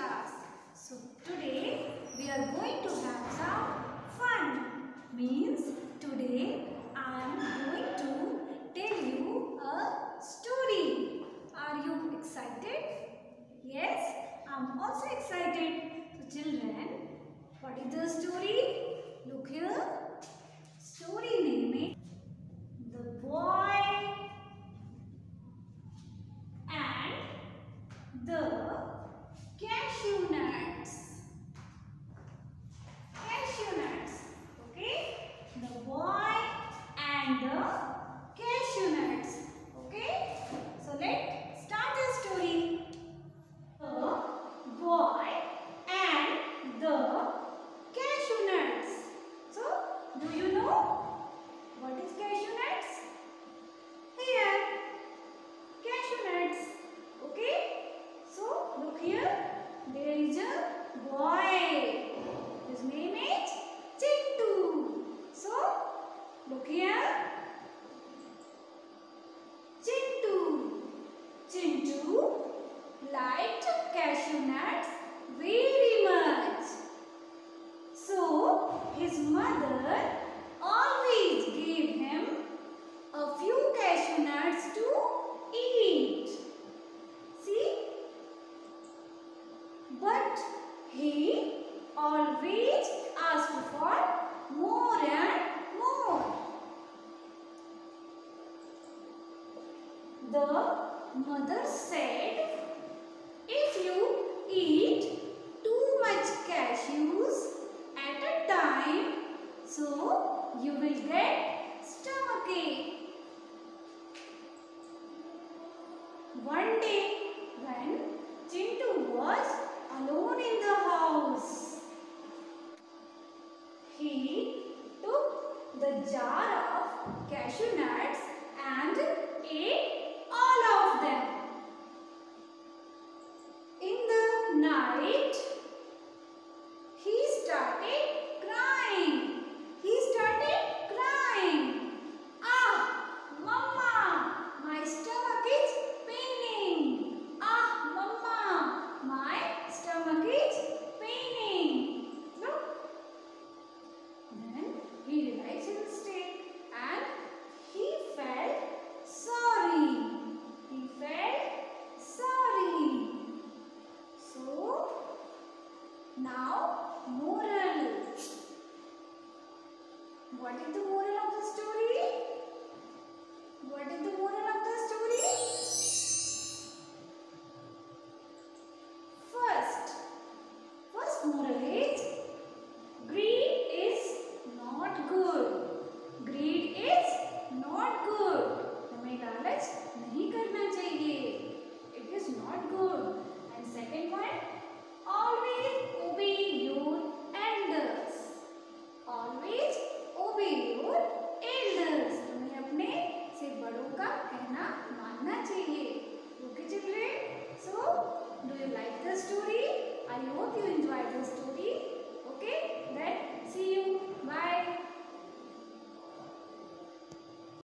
class. So today we are going to have some fun. Means today I am going to tell you a story. Are you excited? Yes, I am also excited. So children, what is the story? Look here. Story name is The Boy and the cashew nuts. Cashew nuts. Okay? The boy and the cashew nuts. Okay? So let's start the story. The boy and the cashew nuts. So, do you know what is cashew nuts? Here, cashew nuts. Okay? So, look here. There is a boy. His name is Chintu. So, look here. Chintu. Chintu liked cashew nuts very much. So, his mother always gave him a few cashew nuts to eat. See? But he always asked for more and more. The mother said, if you eat too much cashews at a time, so you will get stomachache. One day, when Chintu was alone in the house, he took the jar of cashew nuts and ate all of What is the moral